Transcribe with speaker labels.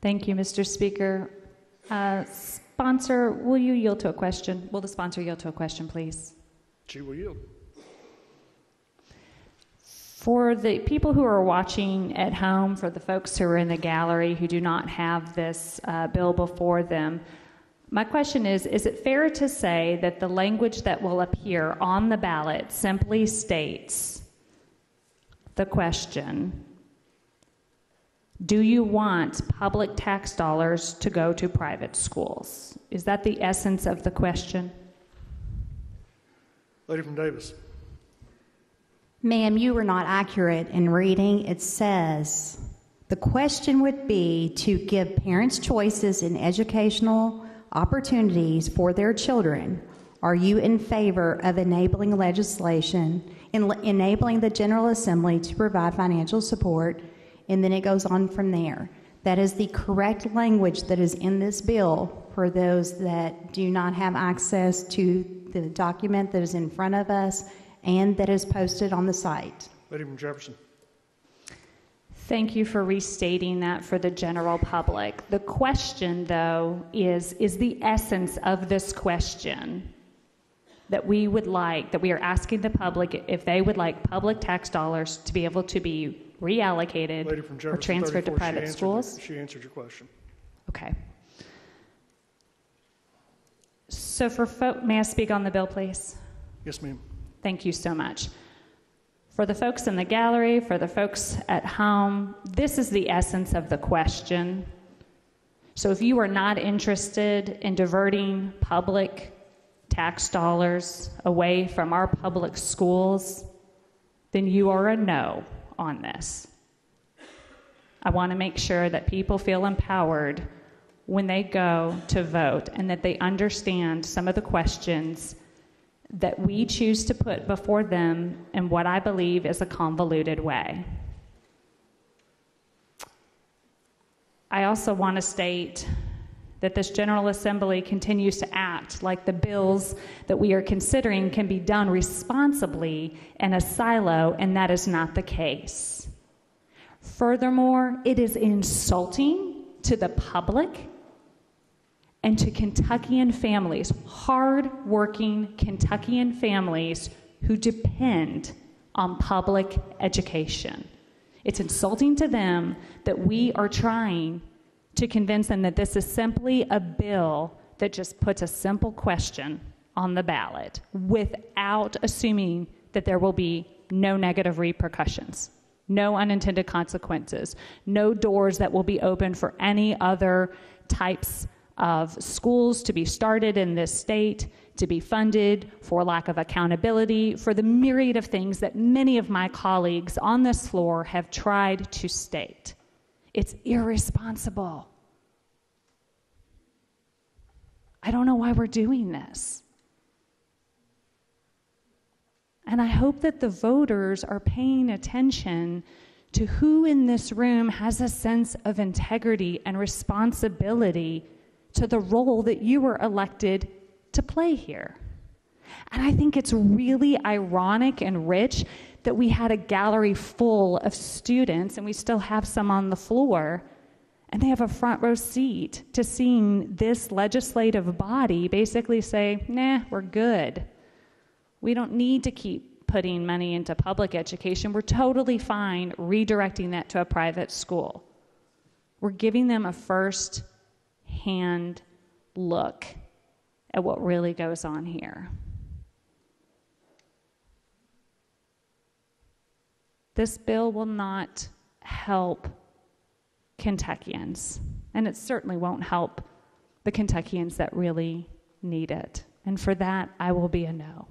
Speaker 1: Thank you, Mr. Speaker. Uh, Sponsor, will you yield to a question? Will the sponsor yield to a question, please?
Speaker 2: She will yield.
Speaker 1: For the people who are watching at home, for the folks who are in the gallery who do not have this uh, bill before them, my question is Is it fair to say that the language that will appear on the ballot simply states the question Do you want public tax dollars to go to private schools? Is that the essence of the question?
Speaker 2: Lady from Daviess.
Speaker 3: Ma'am, you were not accurate in reading. It says the question would be to give parents choices in educational opportunities for their children. Are you in favor of enabling legislation, en- enabling the General Assembly to provide financial support? And then it goes on from there. That is the correct language that is in this bill for those that do not have access to the document that is in front of us and that is posted on the site.
Speaker 2: Lady from Jefferson.
Speaker 1: Thank you for restating that for the general public. The question, though, is is the essence of this question that we would like, that we are asking the public if they would like public tax dollars to be able to be reallocated
Speaker 2: Lady from
Speaker 1: or
Speaker 2: Jefferson.
Speaker 1: transferred to
Speaker 2: 34, she
Speaker 1: private
Speaker 2: answered
Speaker 1: schools?
Speaker 2: She answered your question.
Speaker 1: Okay. So for folk, may I speak on the bill, please?
Speaker 2: Yes, ma'am.
Speaker 1: Thank you so much. For the folks in the gallery, for the folks at home, this is the essence of the question. So if you are not interested in diverting public tax dollars away from our public schools, then you are a no on this. I want to make sure that people feel empowered when they go to vote and that they understand some of the questions that we choose to put before them in what I believe is a convoluted way. I also want to state that this General Assembly continues to act like the bills that we are considering can be done responsibly in a silo, and that is not the case. Furthermore, it is insulting to the public and to Kentuckian families, hard-working Kentuckian families who depend on public education. It's insulting to them that we are trying to convince them that this is simply a bill that just puts a simple question on the ballot without assuming that there will be no negative repercussions, no unintended consequences, no doors that will be open for any other types of schools to be started in this state, to be funded, for lack of accountability, for the myriad of things that many of my colleagues on this floor have tried to state. It's irresponsible. I don't know why we're doing this. And I hope that the voters are paying attention to who in this room has a sense of integrity and responsibility to the role that you were elected to play here. And I think it's really ironic and rich that we had a gallery full of students, and we still have some on the floor, and they have a front row seat to seeing this legislative body basically say, nah, we're good. We don't need to keep putting money into public education. We're totally fine redirecting that to a private school. We're giving them a first hand look at what really goes on here. This bill will not help Kentuckians, and it certainly won't help the Kentuckians that really need it. And for that, I will be a no.